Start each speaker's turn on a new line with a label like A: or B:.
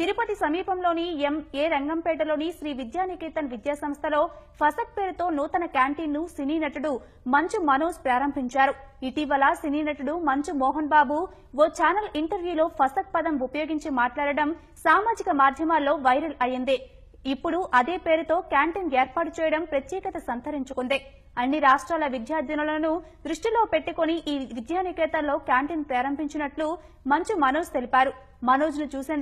A: తిరుపతి సమీపంలోని ఎం. ఏ. రంగంపేటలోని శ్రీ విద్యానికేతన్ విద్యా సంస్థలో ఫసక్ పేరుతో నూతన క్యాంటీన్ను సినీ నటుడు మంచు మనోజ్ ప్రారంభించారు. ఇటీవల సినీ నటుడు మంచు మోహన్ బాబు ఓ ఛానల్ ఇంటర్వ్యూలో ఫసక్ పదం ఉపయోగించి మాట్లాడడం సామాజిక మాధ్యమాల్లో వైరల్ అయింది. ఇప్పుడు అదే పేరుతో క్యాంటీన్ ఏర్పాటు చేయడం ప్రత్యేకత సంతరించుకుంది. అన్ని రాష్ట్రాల విద్యార్థినులను దృష్టిలో పెట్టుకుని ఈ విద్యానికేతన్లో క్యాంటీన్ ప్రారంభించినట్లు మంచు మనోజ్ తెలిపారు. మనోజ్ను చూసేందుకు